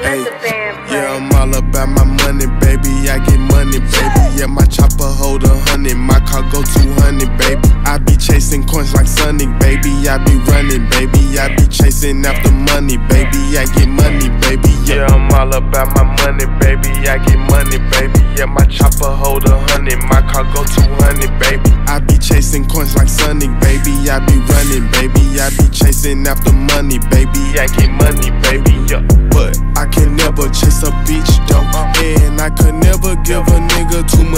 Hey, yeah, I'm all about my money, baby. I get money, baby. Yeah, my chopper hold a hundred, my car go 200, baby. I be chasing coins like Sonic, baby. I be running, baby. I be chasing after money, baby. I get money, baby. Yeah, I'm all about my money, baby. I get money, baby. Yeah, my chopper hold a hundred, my car go 200, baby. I be chasing coins like Sonic, baby. I be running, baby. I be chasing after money, baby. I get money, baby. Yeah, chase a bitch though, and I could never give a nigga too much.